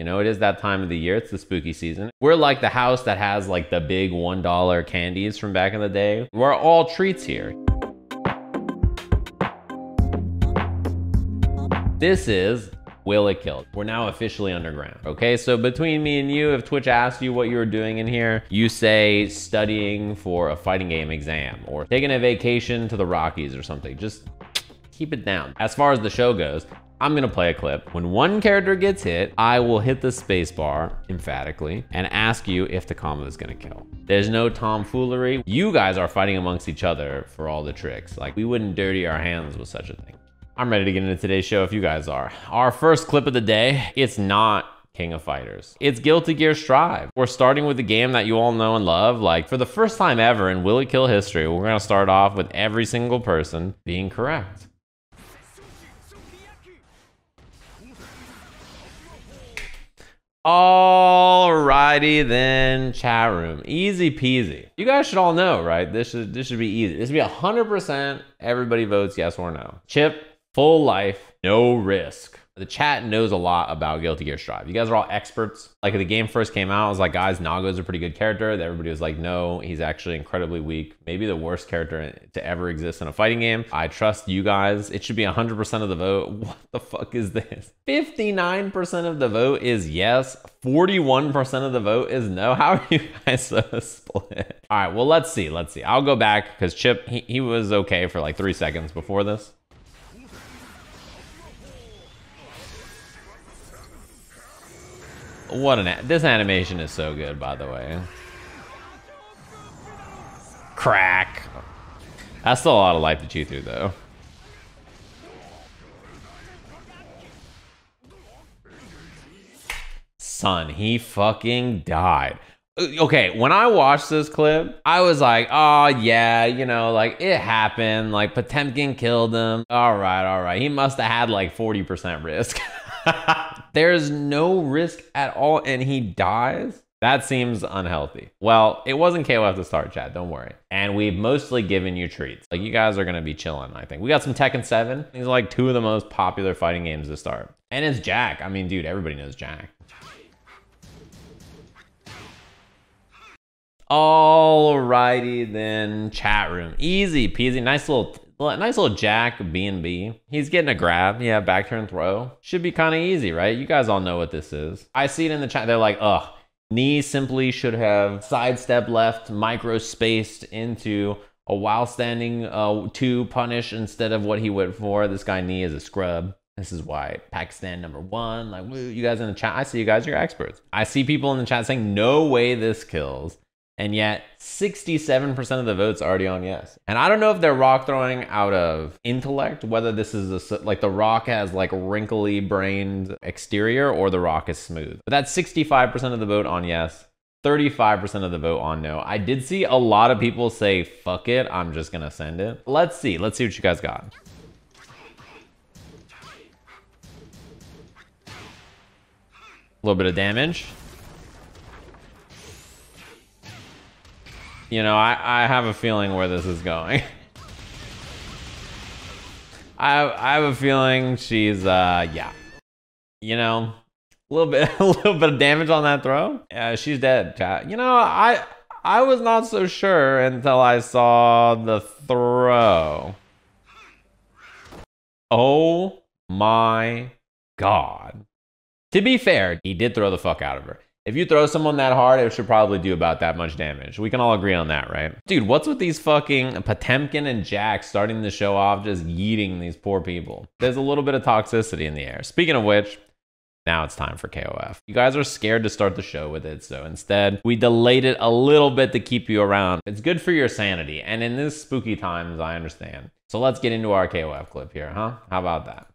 You know, it is that time of the year. It's the spooky season. We're like the house that has like the big $1 candies from back in the day. We're all treats here. This is Will It Kill? We're now officially underground. Okay, so between me and you, if Twitch asks you what you were doing in here, you say studying for a fighting game exam or taking a vacation to the Rockies or something. Just keep it down. As far as the show goes, I'm gonna play a clip. When one character gets hit, I will hit the spacebar emphatically and ask you if the combo is gonna kill. There's no tomfoolery. You guys are fighting amongst each other for all the tricks. Like we wouldn't dirty our hands with such a thing. I'm ready to get into today's show if you guys are. Our first clip of the day, it's not King of Fighters. It's Guilty Gear Strive. We're starting with the game that you all know and love. Like for the first time ever in Will It Kill history, we're gonna start off with every single person being correct. Alrighty then, chat room. Easy peasy. You guys should all know, right? This should this should be easy. This should be 100% everybody votes yes or no. Chip, full life, no risk. The chat knows a lot about Guilty Gear Strive. You guys are all experts. Like the game first came out, I was like, guys, Nago's a pretty good character. Everybody was like, no, he's actually incredibly weak. Maybe the worst character to ever exist in a fighting game. I trust you guys. It should be 100% of the vote. What the fuck is this? 59% of the vote is yes. 41% of the vote is no. How are you guys so split? All right, well, let's see. Let's see. I'll go back because Chip, he, he was okay for like three seconds before this. What an this animation is so good, by the way. Crack. That's still a lot of life to chew through, though. Son, he fucking died. Uh, okay, when I watched this clip, I was like, oh, yeah, you know, like it happened. Like Potemkin killed him. All right, all right. He must have had like 40% risk. There's no risk at all and he dies. That seems unhealthy. Well, it wasn't KOF to start, chat. Don't worry. And we've mostly given you treats. Like, you guys are going to be chilling, I think. We got some Tekken 7. These are like two of the most popular fighting games to start. And it's Jack. I mean, dude, everybody knows Jack. Alrighty then, chat room. Easy peasy. Nice little nice little jack B&B. He's getting a grab. Yeah, back turn throw. Should be kind of easy, right? You guys all know what this is. I see it in the chat. They're like, ugh, knee simply should have sidestep left, micro spaced into a while standing uh, to punish instead of what he went for. This guy knee is a scrub. This is why Pakistan number one. Like, woo, you guys in the chat, I see you guys, you're experts. I see people in the chat saying, no way this kills. And yet 67% of the votes already on yes. And I don't know if they're rock throwing out of intellect, whether this is a, like the rock has like wrinkly brained exterior or the rock is smooth. But that's 65% of the vote on yes. 35% of the vote on no. I did see a lot of people say, fuck it, I'm just gonna send it. Let's see, let's see what you guys got. A little bit of damage. You know, I, I have a feeling where this is going. I, I have a feeling she's, uh, yeah. You know, a little bit, a little bit of damage on that throw. Yeah, she's dead, chat. You know, I, I was not so sure until I saw the throw. Oh my god. To be fair, he did throw the fuck out of her. If you throw someone that hard, it should probably do about that much damage. We can all agree on that, right? Dude, what's with these fucking Potemkin and Jack starting the show off just yeeting these poor people? There's a little bit of toxicity in the air. Speaking of which, now it's time for KOF. You guys are scared to start the show with it, so instead, we delayed it a little bit to keep you around. It's good for your sanity, and in this spooky times, I understand. So let's get into our KOF clip here, huh? How about that?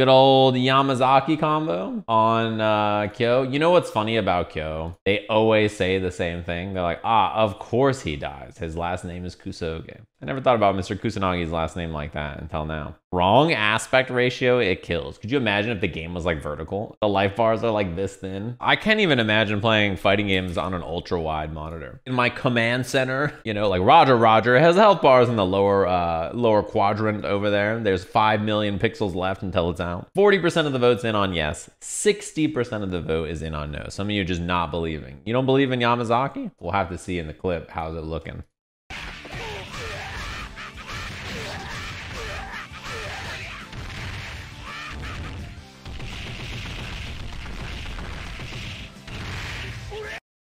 Good old Yamazaki combo on uh, Kyo. You know what's funny about Kyo? They always say the same thing. They're like, ah, of course he dies. His last name is Kusoge. I never thought about Mr. Kusanagi's last name like that until now. Wrong aspect ratio, it kills. Could you imagine if the game was like vertical? The life bars are like this thin. I can't even imagine playing fighting games on an ultra wide monitor. In my command center, you know, like Roger Roger has health bars in the lower uh, lower quadrant over there. There's 5 million pixels left until it's out. 40% of the vote's in on yes. 60% of the vote is in on no. Some of you are just not believing. You don't believe in Yamazaki? We'll have to see in the clip. How's it looking?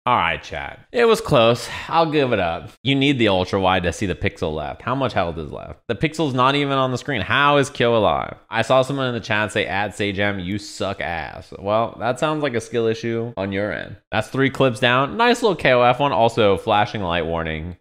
All right, chat. It was close. I'll give it up. You need the ultra wide to see the pixel left. How much health is left? The pixel's not even on the screen. How is Kyo alive? I saw someone in the chat say, "Add Sajam, you suck ass." Well, that sounds like a skill issue on your end. That's three clips down. Nice little KOF one. Also, flashing light warning.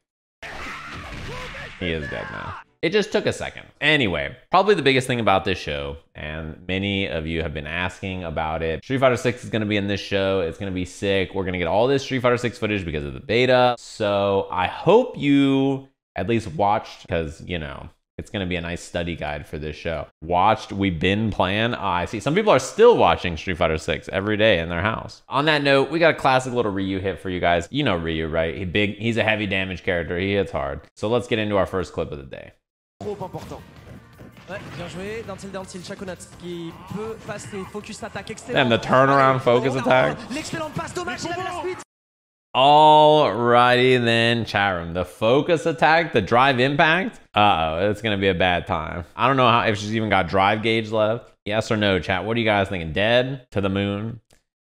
He is dead now. It just took a second. Anyway, probably the biggest thing about this show, and many of you have been asking about it. Street Fighter 6 is gonna be in this show. It's gonna be sick. We're gonna get all this Street Fighter 6 footage because of the beta. So I hope you at least watched, because, you know, it's going to be a nice study guide for this show. Watched, we've been playing. Uh, I see some people are still watching Street Fighter 6 every day in their house. On that note, we got a classic little Ryu hit for you guys. You know Ryu, right? He big, he's a heavy damage character. He hits hard. So let's get into our first clip of the day. Trop important. Ouais, bien joué. Down tilt, down Chaconat qui peut passer. Focus attack, excellent. And the turnaround focus on attack. L'excellente passe, dommage, il avait la suite. Alrighty then, chat room. The focus attack, the drive impact. Uh oh, it's gonna be a bad time. I don't know how if she's even got drive gauge left. Yes or no, chat? What are you guys thinking? Dead to the moon?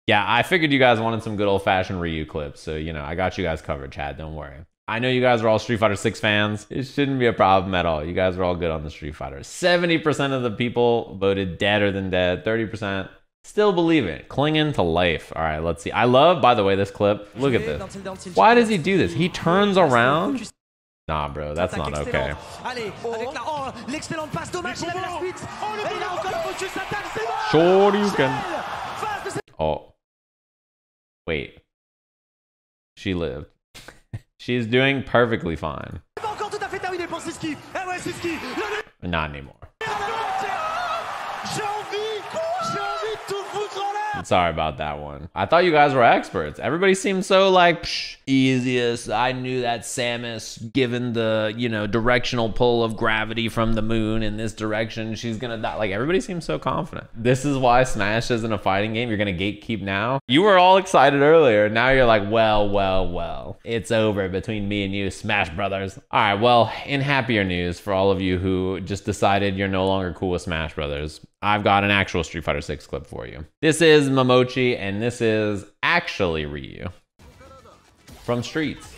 Yeah, I figured you guys wanted some good old fashioned Ryu clips, so you know I got you guys covered, chat. Don't worry. I know you guys are all Street Fighter 6 fans. It shouldn't be a problem at all. You guys are all good on the Street Fighter. 70% of the people voted deader than dead. 30% still believe it. Clinging to life. All right, let's see. I love, by the way, this clip. Look at this. Why does he do this? He turns around. Nah, bro, that's not okay. Phase de cette- Oh. Wait. She lived. She's doing perfectly fine. C'est pas encore tout à fait terminé pour Siski. Eh ouais, Siski. Le Not anymore. Sorry about that one. I thought you guys were experts. Everybody seemed so like Psh, easiest. I knew that Samus, given the you know directional pull of gravity from the moon in this direction, she's gonna die. Like everybody seems so confident. This is why Smash isn't a fighting game. You're gonna gatekeep now. You were all excited earlier. Now you're like, well, well, well. It's over between me and you, Smash Brothers. All right. Well, in happier news for all of you who just decided you're no longer cool with Smash Brothers, I've got an actual Street Fighter 6 clip for you. This is Momochi, and this is actually Ryu from Streets.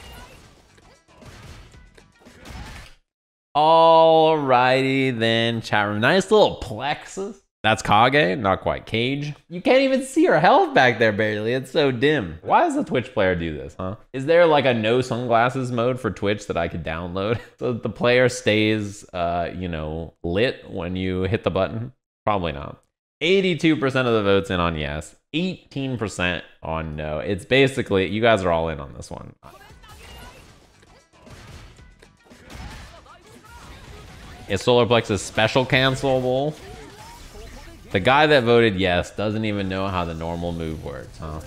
Alrighty then, chat room. Nice little plexus. That's Kage, not quite Cage. You can't even see her health back there barely. It's so dim. Why does the Twitch player do this, huh? Is there like a no sunglasses mode for Twitch that I could download so that the player stays, uh, you know, lit when you hit the button? Probably not. 82% of the votes in on yes, 18% on no. It's basically, you guys are all in on this one. Is Solar Plexus special cancelable? The guy that voted yes doesn't even know how the normal move works, huh?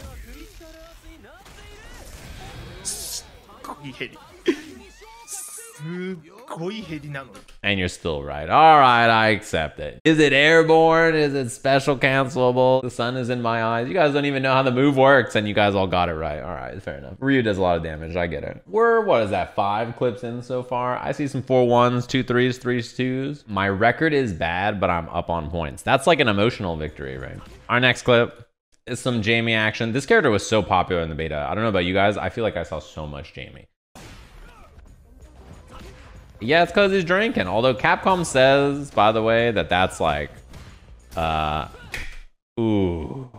And you're still right. All right, I accept it. Is it airborne? Is it special cancelable? The sun is in my eyes. You guys don't even know how the move works, and you guys all got it right. All right, fair enough. Ryu does a lot of damage. I get it. We're, what is that, five clips in so far? I see some four ones, two threes, threes, twos. My record is bad, but I'm up on points. That's like an emotional victory, right? Our next clip is some Jamie action. This character was so popular in the beta. I don't know about you guys. I feel like I saw so much Jamie. Yeah, it's because he's drinking. Although Capcom says, by the way, that that's like, uh, ooh.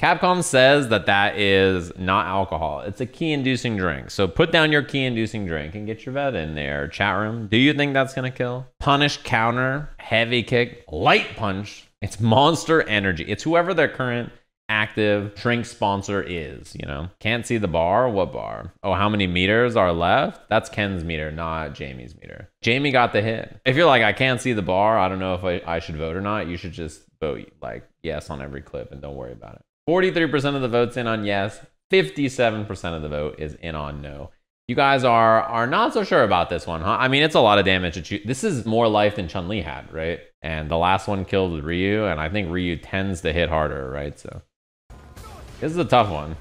Capcom says that that is not alcohol. It's a key-inducing drink. So put down your key-inducing drink and get your vet in there. Chat room. Do you think that's gonna kill? Punish, counter, heavy kick, light punch. It's monster energy. It's whoever their current active drink sponsor is, you know? Can't see the bar? What bar? Oh, how many meters are left? That's Ken's meter, not Jamie's meter. Jamie got the hit. If you're like, I can't see the bar, I don't know if I, I should vote or not, you should just vote like yes on every clip and don't worry about it. 43% of the votes in on yes, 57% of the vote is in on no. You guys are are not so sure about this one, huh? I mean, it's a lot of damage to choose. This is more life than Chun Li had, right? And the last one killed Ryu, and I think Ryu tends to hit harder, right? So this is a tough one.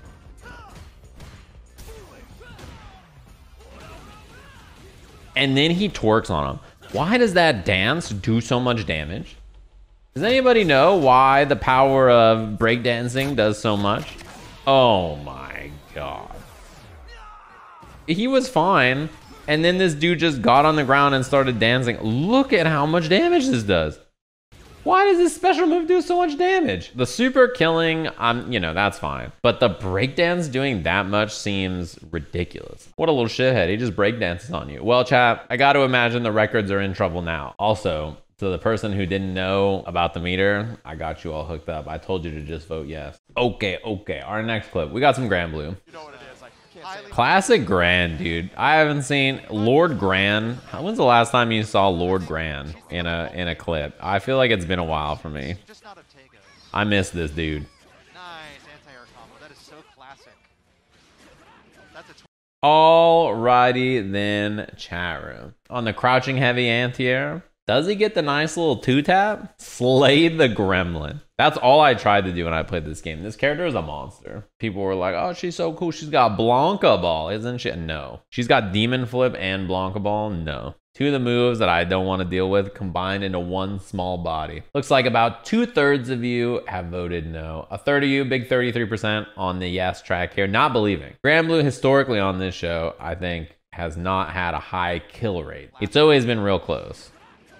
And then he twerks on him. Why does that dance do so much damage? Does anybody know why the power of breakdancing does so much? Oh my god. He was fine, and then this dude just got on the ground and started dancing. Look at how much damage this does. Why does this special move do so much damage? The super killing, I'm, you know, that's fine. But the breakdance doing that much seems ridiculous. What a little shithead. He just breakdances on you. Well, chap, I got to imagine the records are in trouble now. Also, to the person who didn't know about the meter, I got you all hooked up. I told you to just vote yes. Okay, okay. Our next clip, we got some Granblue. You know what it is. Like, highly Classic Grand, dude. I haven't seen Lord Grand. When's the last time you saw Lord Grand in a in a clip? I feel like it's been a while for me. just not Ortega's. I miss this dude. Nice anti-air combo. That is so classic. That's a Alrighty then, chat room. On the crouching heavy anti-air, does he get the nice little two tap? Slay the gremlin. That's all I tried to do when I played this game. This character is a monster. People were like, oh, she's so cool. She's got Blanka Ball, isn't she? No. She's got Demon Flip and Blanka Ball? No. Two of the moves that I don't want to deal with combined into one small body. Looks like about two thirds of you have voted no. A third of you, big 33% on the yes track here, not believing. Granblue historically on this show, I think, has not had a high kill rate. It's always been real close.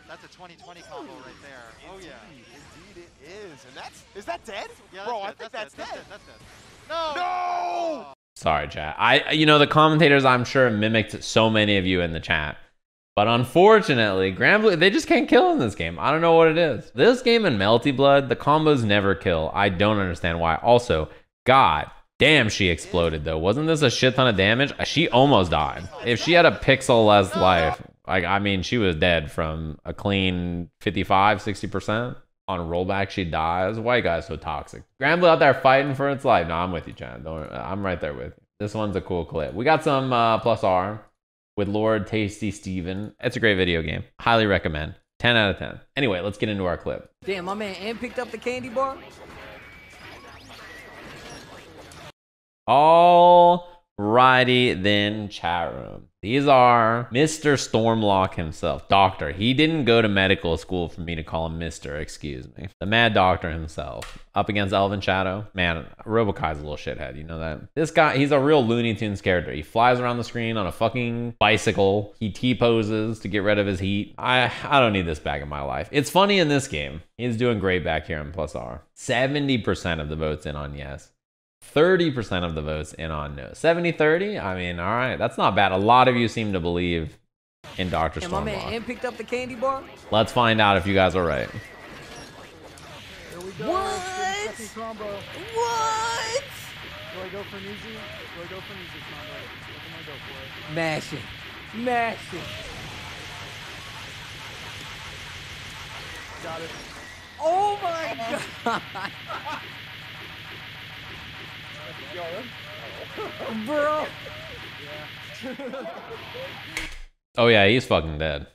that's a 2020 combo right there. Oh yeah. Indeed it is. And that's is that dead? Yeah, Bro, I that's think dead, that's, that's dead. dead. That's dead. No. No! Sorry, chat. I, you know, the commentators I'm sure mimicked so many of you in the chat. But unfortunately, Granblue, they just can't kill in this game. I don't know what it is. This game in Melty Blood, the combos never kill. I don't understand why. Also, God damn, she exploded though. Wasn't this a shit ton of damage? Uh, she almost died. If she had a pixel less life, like, I mean, she was dead from a clean 55, 60%. On rollback, she dies. Why you guys so toxic? Granblue out there fighting for its life. No, I'm with you, Chad. Don't, I'm right there with you. This one's a cool clip. We got some uh, plus R with Lord Tasty Steven. It's a great video game. Highly recommend. 10 out of 10. Anyway, let's get into our clip. Damn, my man Ant picked up the candy bar. Alrighty then, chat room. These are Mr. Stormlock himself, doctor. He didn't go to medical school for me to call him Mr. Excuse me. The mad doctor himself. Up against Elvin Shadow. Man, Robo-Ky's a little shithead, you know that? This guy, he's a real Looney Tunes character. He flies around the screen on a fucking bicycle. He T-poses to get rid of his heat. I, I don't need this back in my life. It's funny in this game. He's doing great back here in Plus R. 70% of the votes in on yes. 30% of the votes in on no. 70 30? I mean, all right, that's not bad. A lot of you seem to believe in Dr. Damn, my man Stormlock. Picked up the candy bar. Let's find out if you guys are right. What? What? Do I go for an easy? Do I go for an easy combo? I'm gonna go for it. Mashing. Mashing. Got it. Oh my god. Bro. Oh, yeah, he's fucking dead.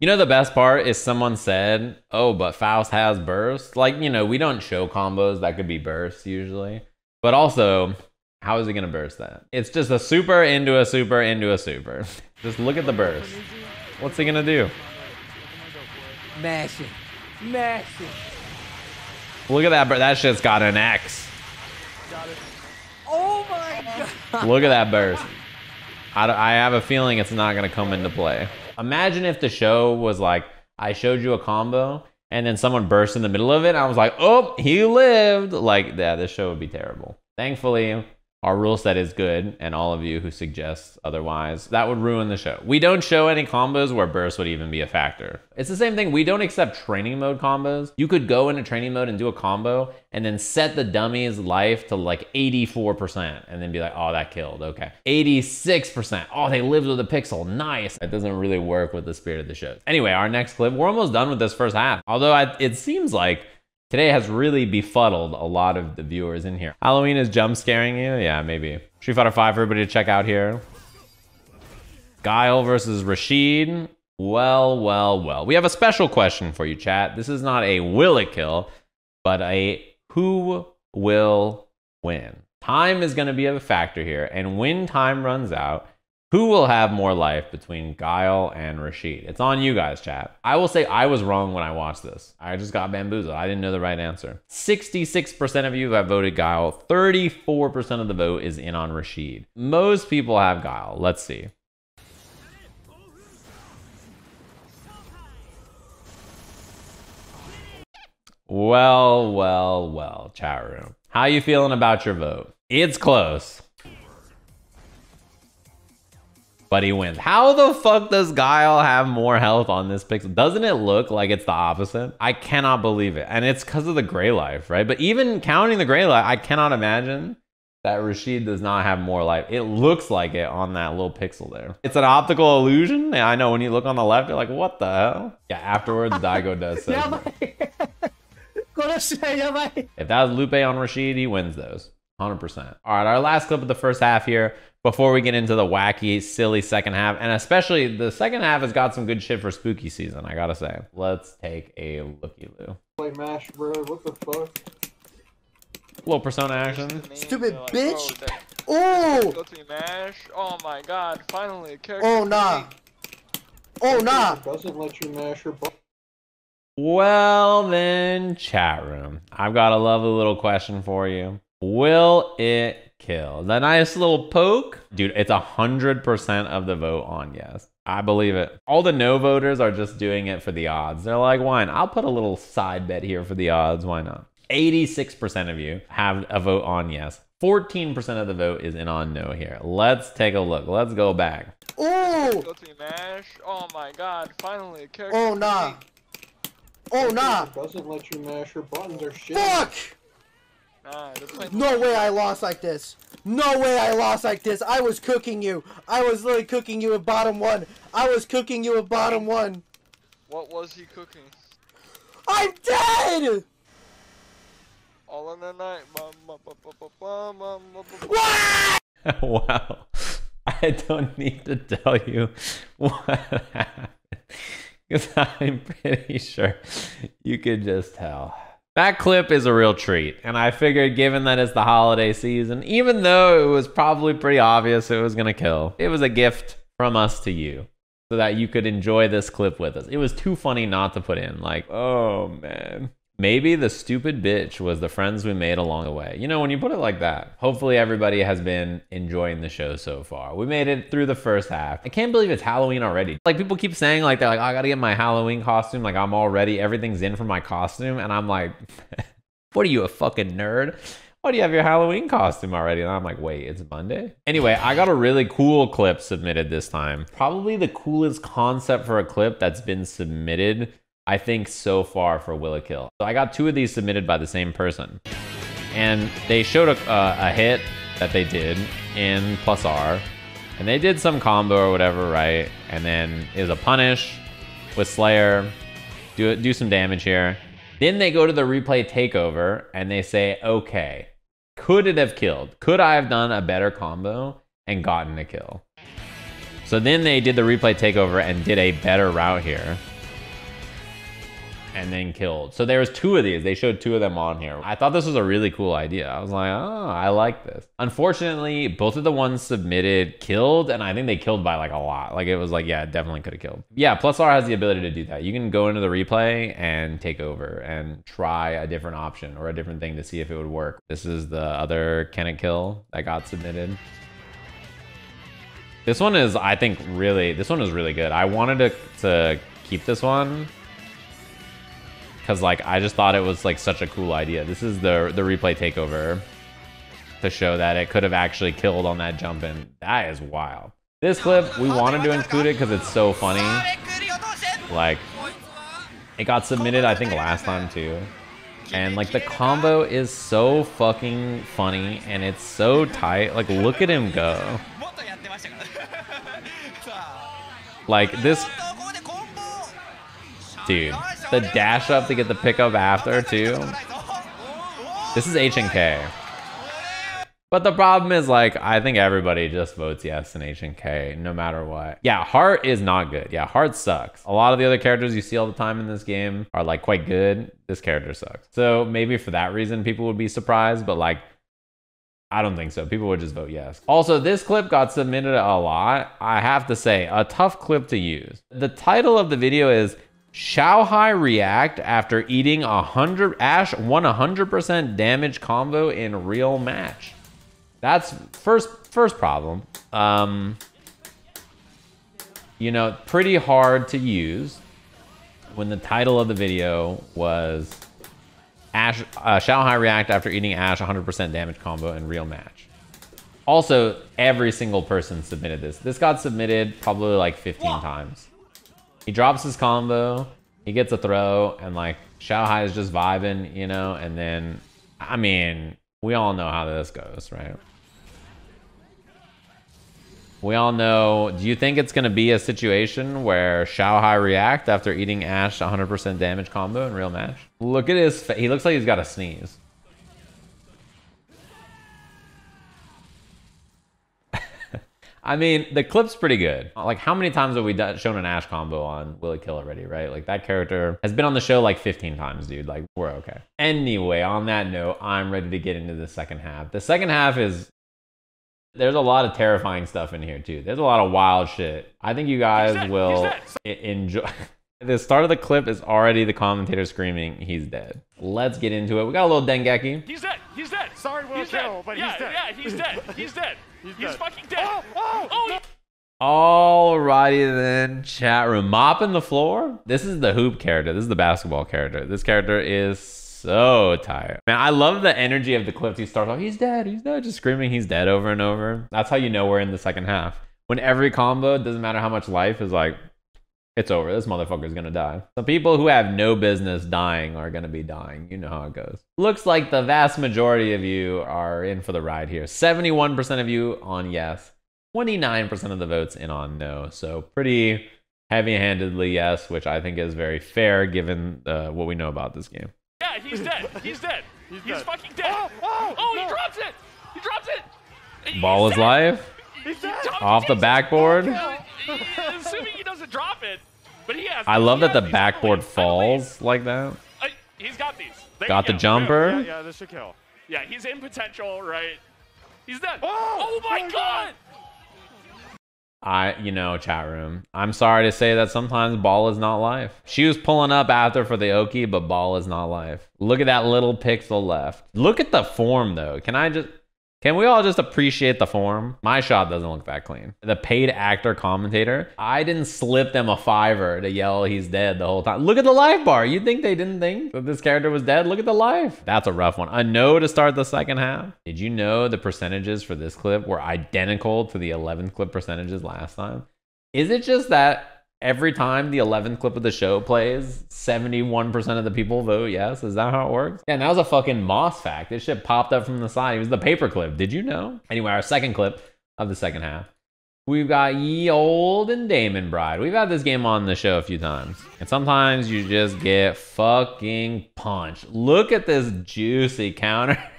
You know, the best part is someone said, oh, but Faust has burst. Like, you know, we don't show combos that could be bursts usually. But also, how is he going to burst that? It's just a super into a super into a super. just look at the burst. What's he going to do? Mashing. Mashing. Look at that. bur- That shit's got an X. Oh my god. Look at that burst. I have a feeling it's not going to come into play. Imagine if the show was like, I showed you a combo and then someone burst in the middle of it. I was like, oh, he lived. Like, yeah, this show would be terrible. Thankfully, our rule set is good, and all of you who suggest otherwise, that would ruin the show. We don't show any combos where burst would even be a factor. It's the same thing. We don't accept training mode combos. You could go into training mode and do a combo and then set the dummy's life to like 84% and then be like, oh, that killed. Okay. 86%. Oh, they lived with a pixel. Nice. It doesn't really work with the spirit of the show. Anyway, our next clip, we're almost done with this first half. Although I, it seems like Today has really befuddled a lot of the viewers in here. Halloween is jump scaring you? Yeah, maybe. Street Fighter 5 for everybody to check out here. Guile versus Rashid. Well, well, well. We have a special question for you, chat. This is not a will it kill, but a who will win. Time is going to be a factor here, and when time runs out, who will have more life between Guile and Rashid? It's on you guys, chat. I will say I was wrong when I watched this. I just got bamboozled. I didn't know the right answer. 66% of you have voted Guile. 34% of the vote is in on Rashid. Most people have Guile. Let's see. Well, well, well, chat room. How you feeling about your vote? It's close. But he wins. How the fuck does Guile have more health on this pixel? Doesn't it look like it's the opposite? I cannot believe it. And it's because of the gray life, right? But even counting the gray life, I cannot imagine that Rashid does not have more life. It looks like it on that little pixel there. It's an optical illusion. I know when you look on the left, you're like, what the hell? Yeah, afterwards, Daigo does say. If that was Lupe on Rashid, he wins those. 100%. All right, our last clip of the first half here before we get into the wacky, silly second half. And especially the second half has got some good shit for spooky season, I gotta say. Let's take a looky loo. Play Mash, bro. What the fuck? Little persona action. Stupid oh, bitch. Oh! Go to Mash. Oh my god, finally a character. Oh, nah. Oh, nah. Doesn't let you mash her butt. Well, then, chat room. I've got a lovely little question for you. Will it kill? The nice little poke? Dude, it's a 100% of the vote on yes. I believe it. All the no voters are just doing it for the odds. They're like, why not? I'll put a little side bet here for the odds. Why not? 86% of you have a vote on yes. 14% of the vote is in on no here. Let's take a look. Let's go back. Oh! Go to Mash. Oh my god, finally a character. Oh, nah. Oh, nah. Doesn't let you mash her buttons or shit. Fuck! Nah, No way I lost like this. No way I lost like this. I was cooking you. I was literally cooking you at bottom one. I was cooking you at bottom one. What was he cooking? I'm dead! All in the night. What? wow. I don't need to tell you what happened. Because I'm pretty sure you could just tell. That clip is a real treat. And I figured, given that it's the holiday season, even though it was probably pretty obvious it was going to kill, it was a gift from us to you so that you could enjoy this clip with us. It was too funny not to put in. Like, oh man. Maybe the stupid bitch was the friends we made along the way. You know, when you put it like that, hopefully everybody has been enjoying the show so far. We made it through the first half. I can't believe it's Halloween already. Like people keep saying like they're like, oh, I gotta get my Halloween costume. Like I'm already. Everything's in for my costume. And I'm like, what are you, a fucking nerd? Why do you have your Halloween costume already? And I'm like, wait, it's Monday? Anyway, I got a really cool clip submitted this time. Probably the coolest concept for a clip that's been submitted I think so far for Will It Kill. So I got two of these submitted by the same person. And they showed a, uh, a hit that they did in plus R. And they did some combo or whatever, right? And then is a punish with Slayer, do, do some damage here. Then they go to the replay takeover and they say, okay, could it have killed? Could I have done a better combo and gotten a kill? So then they did the replay takeover and did a better route here and then killed. So there was two of these. They showed two of them on here. I thought this was a really cool idea. I was like, oh, I like this. Unfortunately, both of the ones submitted killed, and I think they killed by like a lot. Like it was like, yeah, definitely could have killed. Yeah, Plus R has the ability to do that. You can go into the replay and take over and try a different option or a different thing to see if it would work. This is the other can it kill that got submitted. This one is, I think, really, this one is really good. I wanted to, to keep this one because like I just thought it was like such a cool idea. This is the the replay takeover. to show that it could have actually killed on that jump in. That is wild. This clip, we oh, wanted to include it because it's so funny. Like, it got submitted, I think, last time too. And like the combo is so fucking funny and it's so tight. Like, look at him go. Like this, dude. The dash up to get the pickup after too. This is H and K. But the problem is, like, I think everybody just votes yes in H and K, no matter what. Yeah, Heart is not good. Yeah, Heart sucks. A lot of the other characters you see all the time in this game are like quite good. This character sucks. So maybe for that reason, people would be surprised. But like, I don't think so. People would just vote yes. Also, this clip got submitted a lot. I have to say, a tough clip to use. The title of the video is Xiaohai react after eating a hundred Ash won hundred percent damage combo in real match. That's first first problem. Um, you know, pretty hard to use when the title of the video was Ash uh, Xiaohai react after eating Ash 100% damage combo in real match. Also, every single person submitted this. This got submitted probably like 15 times. He drops his combo, he gets a throw, and like Xiaohai is just vibing, you know, and then, I mean, we all know how this goes, right? We all know. Do you think it's going to be a situation where Xiaohai react after eating Ash 100% damage combo in real match? Look at his. He looks like he's got a sneeze. I mean, the clip's pretty good. Like, how many times have we done, shown an Ash combo on Will It Kill already, right? Like, that character has been on the show like 15 times, dude. Like, we're okay. Anyway, on that note, I'm ready to get into the second half. The second half is there's a lot of terrifying stuff in here too. There's a lot of wild shit. I think you guys will enjoy. the start of the clip is already the commentator screaming, "He's dead." Let's get into it. We got a little Dengeki. He's dead. He's dead. Sorry, Will he's Kill, dead. but yeah, he's dead. Yeah, he's dead. He's dead. he's, dead. fucking dead. Oh, oh, oh Alrighty then, chat room mopping the floor. This is the hoop character. This is the basketball character. This character is so tired. Man, I love the energy of the clips. He starts off, he's dead, he's dead, just screaming he's dead over and over. That's how you know we're in the second half. When every combo, doesn't matter how much life, is like, it's over. This motherfucker's gonna die. The people who have no business dying are gonna be dying. You know how it goes. Looks like the vast majority of you are in for the ride here. 71% of you on yes. 29% of the votes in on no. So pretty heavy-handedly yes, which I think is very fair given uh, what we know about this game. Yeah, he's dead. He's dead. he's dead. fucking dead. Oh, oh, oh, he no. drops it. He drops it. He's Ball is dead. live He's dead. Tom off the Jason. backboard. Assuming he doesn't drop it, but he has. I love that the has these, I backboard believe. Falls like that. Uh, he's got these. There Got the go. jumper. Yeah, yeah, this should kill. Yeah, he's in potential, right? He's dead. Oh, my my god! I, you know, chat room. I'm sorry to say that sometimes ball is not life. She was pulling up after for the Oki, but ball is not life. Look at that little pixel left. Look at the form though. Can I just can we all just appreciate the form? My shot doesn't look that clean. The paid actor commentator, I didn't slip them a fiver to yell he's dead the whole time. Look at the life bar. You think they didn't think that this character was dead? Look at the life. That's a rough one. A no to start the second half. Did you know the percentages for this clip were identical to the 11th clip percentages last time? Is it just that every time the 11th clip of the show plays, 71% of the people vote yes? Is that how it works? Yeah, and that was a fucking Moss fact. This shit popped up from the side. It was the paper clip. Did you know? Anyway, our second clip of the second half. We've got Ye Old and Demon Bride. We've had this game on the show a few times. And sometimes you just get fucking punched. Look at this juicy counter.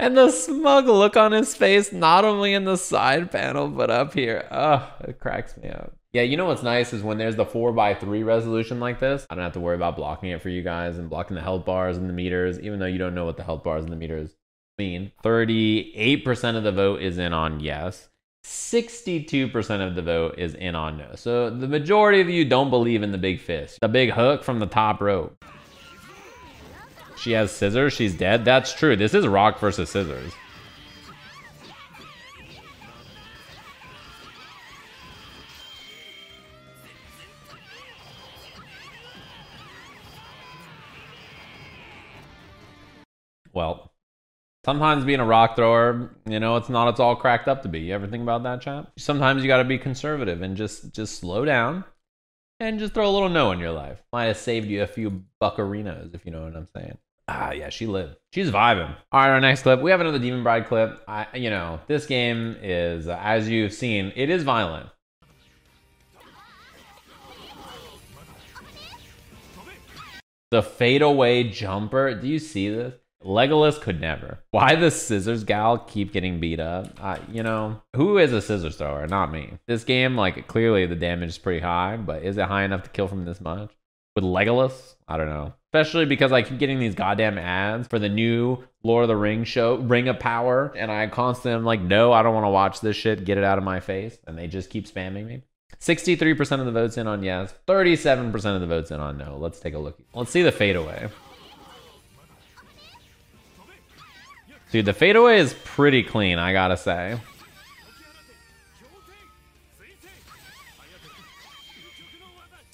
And the smug look on his face, not only in the side panel, but up here. Ugh, it cracks me up. Yeah, you know what's nice is when there's the 4x3 resolution like this, I don't have to worry about blocking it for you guys and blocking the health bars and the meters, even though you don't know what the health bars and the meters mean. 38% of the vote is in on yes. 62% of the vote is in on no. So the majority of you don't believe in the big fist. The big hook from the top rope. She has scissors. She's dead. That's true. This is rock versus scissors. Well, Sometimes being a rock thrower, you know, it's not it's all cracked up to be. You ever think about that, chap? Sometimes you got to be conservative and just just slow down and just throw a little no in your life. Might have saved you a few buccarinos, if you know what I'm saying. Ah, yeah, she lived. She's vibing. All right, our next clip. We have another Demon Bride clip. I, you know, this game is, uh, as you've seen, it is violent. The fadeaway jumper. Do you see this? Legolas could never. Why the scissors gal keep getting beat up? Uh, you know, who is a scissors thrower? Not me. This game, like, clearly the damage is pretty high, but is it high enough to kill from this much? With Legolas? I don't know. Especially because I keep getting these goddamn ads for the new Lord of the Rings show, Ring of Power, and I constantly am like, no, I don't want to watch this shit. Get it out of my face. And they just keep spamming me. 63% of the votes in on yes, 37% of the votes in on no. Let's take a look. Let's see the fadeaway. Dude, the fadeaway is pretty clean, I gotta say.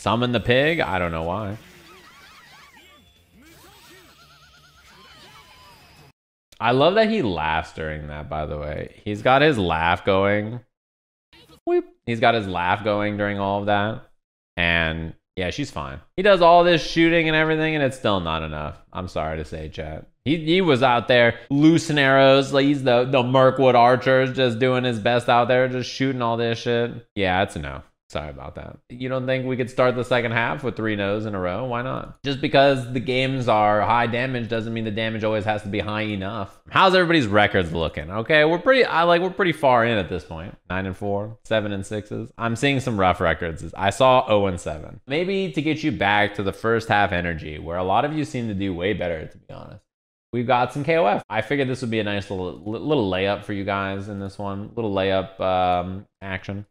Summon the pig? I don't know why. I love that he laughs during that, by the way. He's got his laugh going. Whoop. He's got his laugh going during all of that. And yeah, she's fine. He does all this shooting and everything, and it's still not enough. I'm sorry to say, chat. He, he was out there loosing arrows. Like he's the, the Mirkwood archers just doing his best out there, just shooting all this shit. Yeah, it's no. Sorry about that. You don't think we could start the second half with three no's in a row? Why not? Just because the games are high damage doesn't mean the damage always has to be high enough. How's everybody's records looking? Okay, we're pretty I like we're pretty far in at this point. 9 and 4, 7 and 6s. I'm seeing some rough records. I saw 0 and 7. Maybe to get you back to the first half energy where a lot of you seem to do way better to be honest. We've got some KOF. I figured this would be a nice little little layup for you guys in this one. Little layup um, action.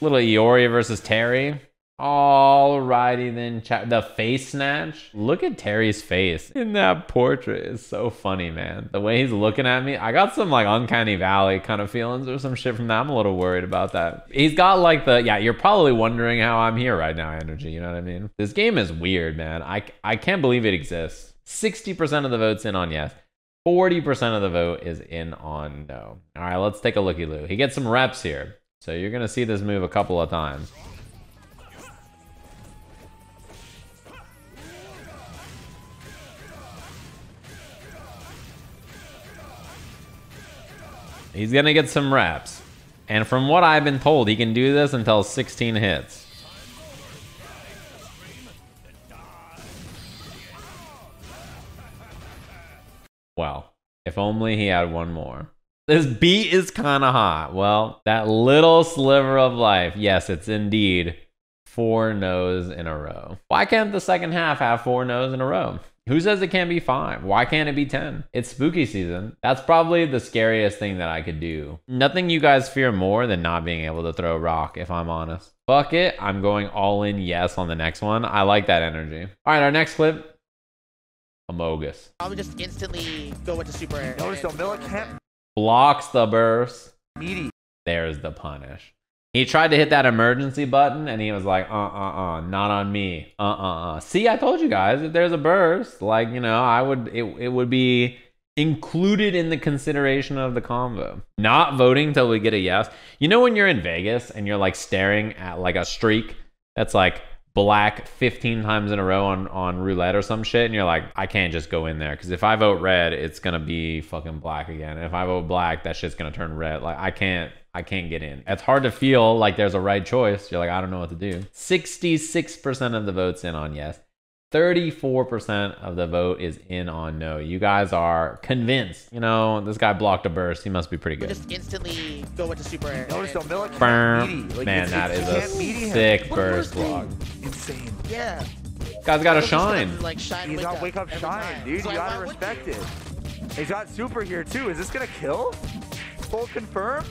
Little Iori versus Terry. Alrighty then. The face snatch. Look at Terry's face in that portrait. is so funny, man. The way he's looking at me. I got some like uncanny valley kind of feelings or some shit from that. I'm a little worried about that. He's got like the yeah. You're probably wondering how I'm here right now. Energy. You know what I mean? This game is weird, man. I I can't believe it exists. 60% of the votes in on yes. 40% of the vote is in on no. All right, let's take a looky loo. He gets some reps here. So you're going to see this move a couple of times. He's going to get some reps. And from what I've been told, he can do this until 16 hits. Well, if only he had one more. This beat is kind of hot. Well, that little sliver of life. Yes, it's indeed four no's in a row. Why can't the second half have four no's in a row? Who says it can't be five? Why can't it be 10? It's spooky season. That's probably the scariest thing that I could do. Nothing you guys fear more than not being able to throw a rock, if I'm honest. Fuck it. I'm going all in yes on the next one. I like that energy. All right, our next clip. Amogus. Probably just instantly go into super air. Notice though, Millia can't Blocks the burst. meaty. There's the punish. He tried to hit that emergency button and he was like, uh uh uh, not on me. Uh uh uh. See, I told you guys, if there's a burst, like, you know, I would, it, it would be included in the consideration of the convo. Not voting till we get a yes. You know, when you're in Vegas and you're like staring at like a streak that's like black 15 times in a row on, on roulette or some shit, and you're like, I can't just go in there because if I vote red, it's gonna be fucking black again. And if I vote black, that shit's gonna turn red. Like, I can't. I can't get in. It's hard to feel like there's a right choice. You're like, I don't know what to do. 66% of the votes in on yes. 34% of the vote is in on no. You guys are convinced. You know, this guy blocked a burst. He must be pretty good. Just instantly go into super air. Notice though, Millia can't Brr. meaty. Like, Man, it's- that it's- is a can't him. sick burst block. Insane. Yeah. Guy's got to He's just gonna, shine. Like shine. He's wake not up wake up shine, time. dude. So You gotta respect you? it. He's got super here too. Is this gonna kill? Full confirm?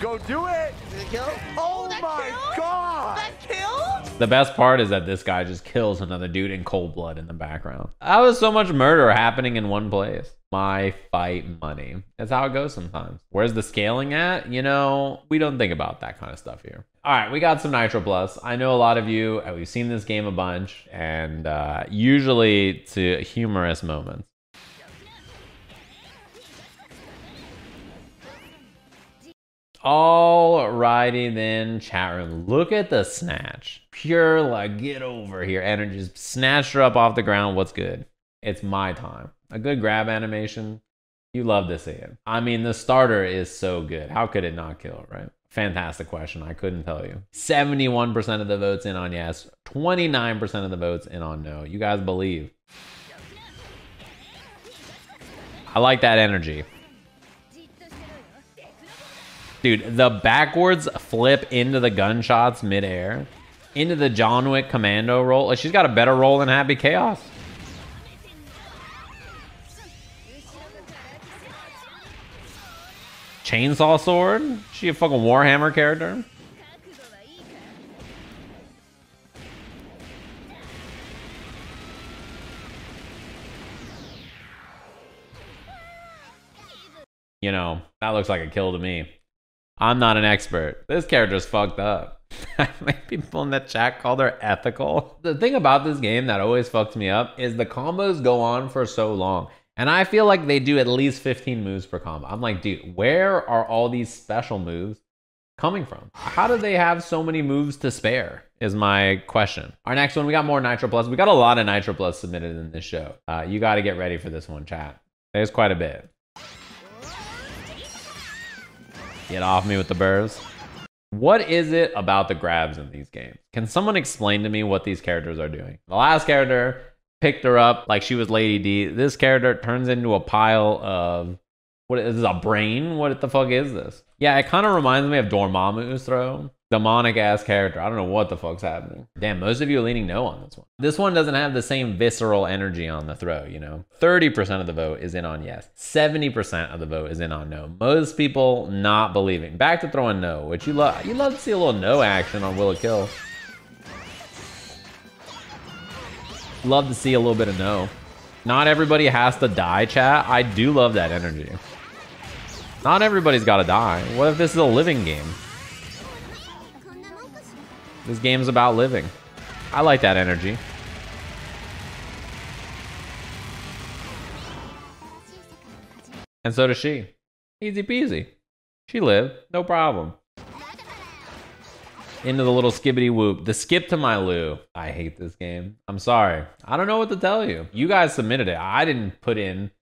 Go do it! Did it kill? Oh that my killed? god! That killed? The best part is that this guy just kills another dude in cold blood in the background. How is so much murder happening in one place? my fight money. That's how it goes sometimes. Where's the scaling at? You know, we don't think about that kind of stuff here. All right, we got some Nitro Plus. I know a lot of you, we've seen this game a bunch, and uh, usually to humorous moments. Alrighty then, chat room. Look at the snatch. Pure like get over here energy. Just snatched her up off the ground. What's good? It's my time. A good grab animation. You love to see it. I mean, the starter is so good. How could it not kill, right? Fantastic question. I couldn't tell you. 71% of the votes in on yes, 29% of the votes in on no. You guys believe. I like that energy. Dude, the backwards flip into the gunshots midair, into the John Wick commando roll. Like, she's got a better roll than Happy Chaos. Chainsaw sword? She a fucking Warhammer character? You know, that looks like a kill to me. I'm not an expert. This character's fucked up. Think people in the chat called her ethical. The thing about this game that always fucks me up is the combos go on for so long. And I feel like they do at least 15 moves per combo. I'm like, dude, where are all these special moves coming from? How do they have so many moves to spare? Is my question. Our next one, we got more Nitroplus. We got a lot of Nitroplus submitted in this show. Uh, you got to get ready for this one, chat. There's quite a bit. Get off me with the burrs. What is it about the grabs in these games? Can someone explain to me what these characters are doing? The last character picked her up like she was Lady D. This character turns into a pile of what is this, a brain? What the fuck is this? Yeah, it kind of reminds me of Dormammu's throw. Demonic ass character. I don't know what the fuck's happening. Damn, most of you are leaning no on this one. This one doesn't have the same visceral energy on the throw, you know? 30% of the vote is in on yes. 70% of the vote is in on no. Most people not believing. Back to throwing no, which you love you love to see a little no action on Will It Kill. Love to see a little bit of no. Not everybody has to die, chat. I do love that energy. Not everybody's got to die. What if this is a living game? This game's about living. I like that energy. And so does she. Easy peasy. She lived, no problem. Into the little skibbity whoop. The skip to my Lou. I hate this game. I'm sorry. I don't know what to tell you. You guys submitted it. I didn't put in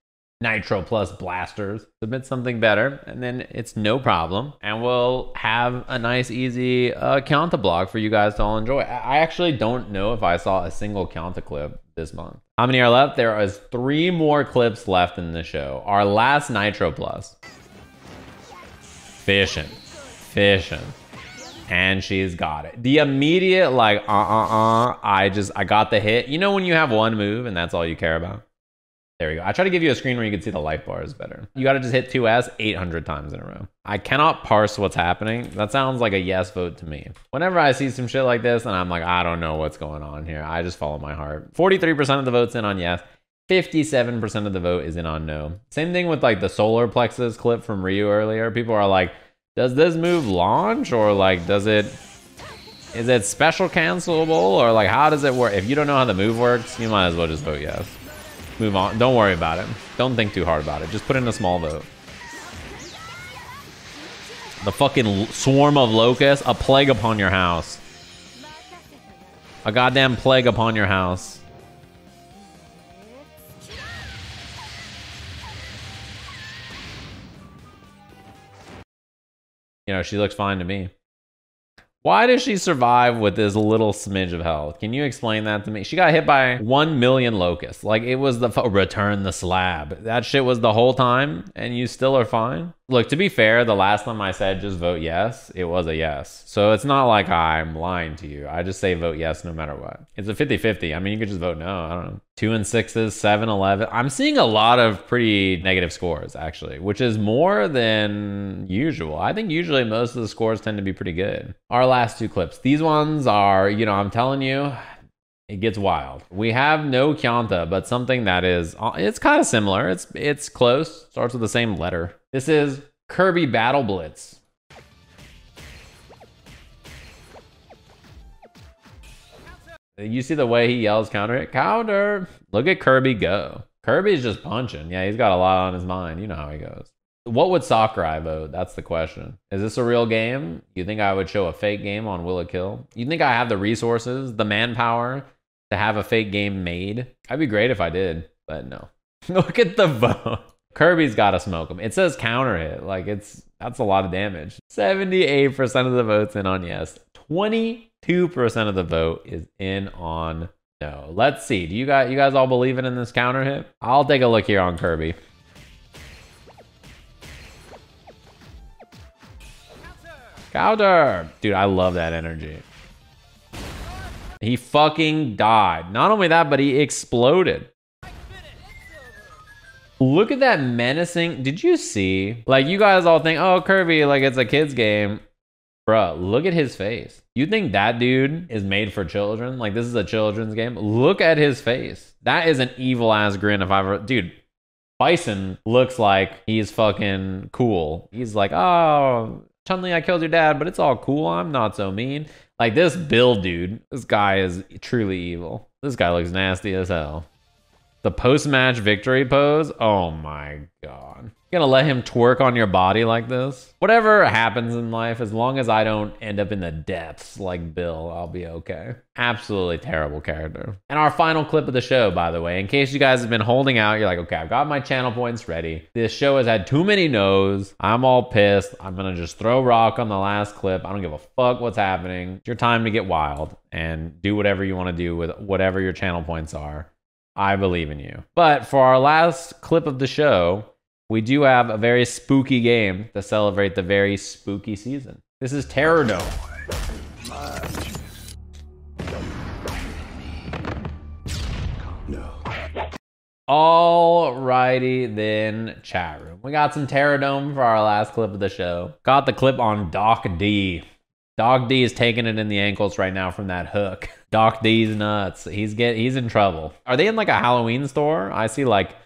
Nitroplus Blasterz. Submit something better, and then it's no problem. And we'll have a nice, easy uh, counter block for you guys to all enjoy. I actually don't know if I saw a single counter clip this month. How many are left? There is three more clips left in the show. Our last Nitro plus. Fishing. Fishing. And she's got it. The immediate, like, uh uh uh, I just, I got the hit. You know, when you have one move and that's all you care about? There we go. I try to give you a screen where you can see the light bars better. You got to just hit 2S 800 times in a row. I cannot parse what's happening. That sounds like a yes vote to me. Whenever I see some shit like this and I'm like, I don't know what's going on here. I just follow my heart. 43% of the votes in on yes. 57% of the vote is in on no. Same thing with like the solar plexus clip from Ryu earlier. People are like, does this move launch or like does it is it special cancelable or like how does it work? If you don't know how the move works, you might as well just vote yes. Move on. Don't worry about it. Don't think too hard about it. Just put in a small vote. The fucking swarm of locusts, a plague upon your house. A goddamn plague upon your house. You know, she looks fine to me. Why does she survive with this little smidge of health? Can you explain that to me? She got hit by 1 million locusts. Like it was the return the slab. That shit was the whole time and you still are fine? Look, to be fair, the last time I said just vote yes, it was a yes. So it's not like I'm lying to you. I just say vote yes no matter what. It's a 50-50. I mean, you could just vote no. I don't know. 2 and 6s, 7, 11. I'm seeing a lot of pretty negative scores actually, which is more than usual. I think usually most of the scores tend to be pretty good. Our last two clips. These ones are, you know, I'm telling you, it gets wild. We have no Kyanta, but something that is uh, it's kind of similar. It's it's close. Starts with the same letter. This is Kirby Battle Blitz. You see the way he yells counter it? Counter! Look at Kirby go. Kirby's just punching. Yeah, he's got a lot on his mind. You know how he goes. What would Sakurai vote? That's the question. Is this a real game? You think I would show a fake game on Will It Kill? You think I have the resources, the manpower to have a fake game made? I'd be great if I did, but no. Look at the vote. Kirby's got to smoke him. It says counter hit. Like it's that's a lot of damage. 78% of the votes in on yes. 22% of the vote is in on no. Let's see. Do you guys you guys all believe it in this counter hit? I'll take a look here on Kirby. Counter! Dude, I love that energy. He fucking died. Not only that, but he exploded. Look at that menacing. Did you see? Like, you guys all think, oh, Kirby, like it's a kid's game. Bruh, look at his face. You think that dude is made for children? Like, this is a children's game? Look at his face. That is an evil ass grin if I've ever. Dude, Bison looks like he's fucking cool. He's like, oh, Chun-Li, I killed your dad, but it's all cool. I'm not so mean. Like this Bill dude, this guy is truly evil. This guy looks nasty as hell. The post-match victory pose, oh my god. You gonna let him twerk on your body like this? Whatever happens in life, as long as I don't end up in the depths like Bill, I'll be okay. Absolutely terrible character. And our final clip of the show, by the way, in case you guys have been holding out, you're like, okay, I've got my channel points ready. This show has had too many no's. I'm all pissed. I'm gonna just throw rock on the last clip. I don't give a fuck what's happening. It's your time to get wild and do whatever you wanna do with whatever your channel points are. I believe in you. But for our last clip of the show, we do have a very spooky game to celebrate the very spooky season. This is Terrordrome. Alrighty then, chat room. We got some Terrordrome for our last clip of the show. Got the clip on Doc D. Doc D is taking it in the ankles right now from that hook. Doc D's nuts. He's get he's in trouble. Are they in like a Halloween store? I see like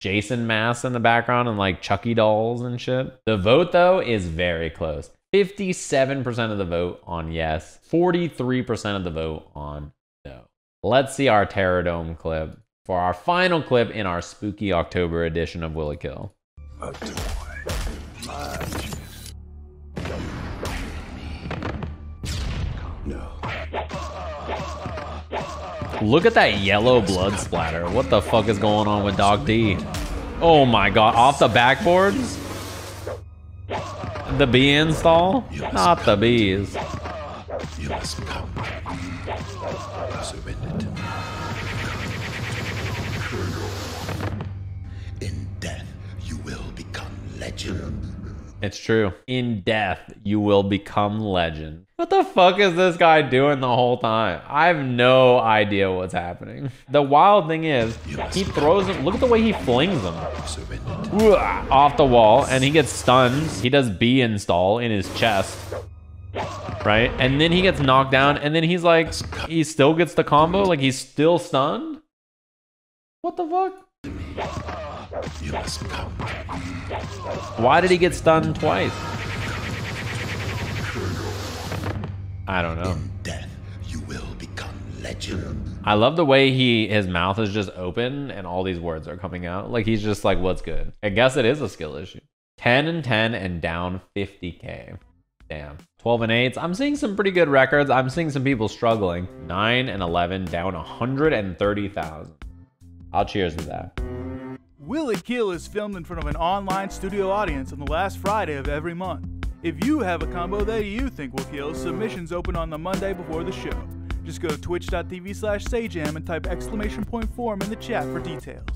Jason masks in the background and like Chucky dolls and shit. The vote though is very close. 57% of the vote on yes, 43% of the vote on no. Let's see our Terrordrome clip for our final clip in our spooky October edition of Will It Kill. Look at that yellow blood splatter. What the fuck is going on with Doc D? Oh my god, off the backboard? The bee install? Not the bees. You must come. Surrender to me. In death, you will become legend. It's true. In death, you will become legend. What the fuck is this guy doing the whole time? I have no idea what's happening. The wild thing is, he throws him. Look at the way he flings them off the wall, and he gets stunned. He does B install in his chest, right? And then he gets knocked down, and then he's like, he still gets the combo, like he's still stunned. What the fuck? You must come. Why did he get stunned twice? I don't know. In death, you will become legend. I love the way he his mouth is just open and all these words are coming out. Like he's just like, what's good? I guess it is a skill issue. 10 and 10 and down 50k. Damn. 12 and 8. I'm seeing some pretty good records. I'm seeing some people struggling. 9 and 11 down 130,000. I'll cheers to that. Will It Kill is filmed in front of an online studio audience on the last Friday of every month. If you have a combo that you think will kill, submissions open on the Monday before the show. Just go to twitch.tv slash sajam and type exclamation point form in the chat for details.